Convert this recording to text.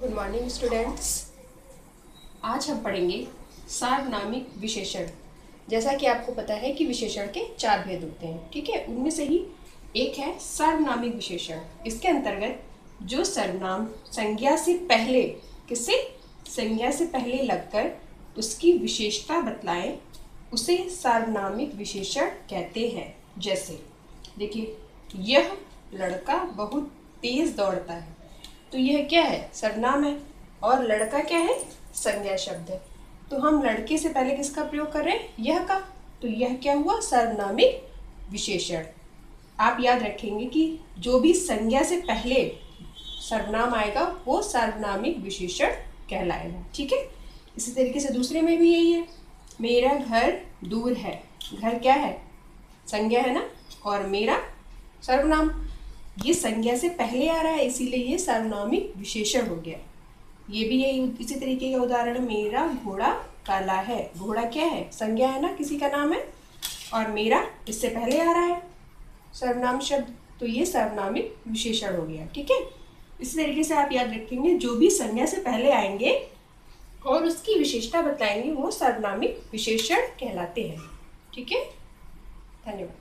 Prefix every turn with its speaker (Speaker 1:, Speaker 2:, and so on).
Speaker 1: Good morning students आज हम पढ़ेंगे सार्वनामिक विशेषण। जैसा कि आपको पता है कि विशेषण के चार भेद होते हैं, ठीक है? उनमें से ही एक है सार्वनामिक विशेषण। इसके अंतर्गत जो सर्वनाम संज्ञा से पहले किससे संज्ञा से पहले लगकर उसकी विशेषता बतलाएँ, उसे सार्वनामिक विशेषण कहते हैं। जैसे, देखिए, यह लड़का बहुत तेज दौड़ता है। तो यह क्या है? सर्वनाम है। और लड़का क्या है? संज्ञा शब्द है। तो हम लड़के से पहले किसका प्रयोग कर रहे हैं? यह का। तो यह क्या हुआ? सर्वनामिक विशेषण। आप याद रखेंगे कि जो भी संज्ञा से पहले सर्वनाम आएगा, वो सर्वनामिक विशेषण कहलाएगा। ठीक है? इसी तरीके से दूसरे में भी यही है। मेरा घर दूर है। घर क्या है? संज्ञा है ना? और मेरा सर्वनाम। ये संज्ञा से पहले आ रहा है, इसीलिए ये सार्वनामिक विशेषण हो गया। ये भी यही इसी तरीके का उदाहरण मेरा घोड़ा काला है। घोड़ा क्या है? संज्ञा है ना? किसी का नाम है? और मेरा इससे पहले आ रहा है, सर्वनाम शब्द। तो ये सर्वनामिक विशेषण हो गया, ठीक है? इसी तरीके से आप याद रखेंगे, जो भी संज्ञा से पहले आएँगे और उसकी विशेषता बताएँगे, वो सर्वनामिक विशेषण कहलाते हैं, ठीक है? धन्यवाद।